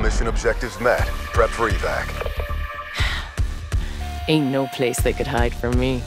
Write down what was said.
mission objectives met. Prep for evac. Ain't no place they could hide from me.